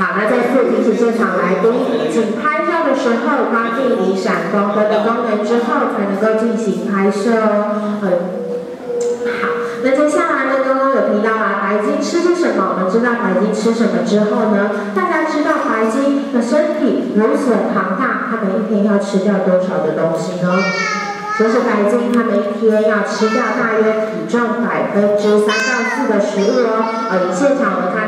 好，那再次提醒现场来宾，请拍照的时候关闭你闪光灯的功能之后，才能够进行拍摄哦。好，那接下来呢，刚刚有提到啊，白金吃些什么？我们知道白金吃什么之后呢，大家知道白金的身体如此庞大，它每一天要吃掉多少的东西呢？就是白金，它们一天要吃掉大约体重百分之三到四的食物哦。呃，现场我们。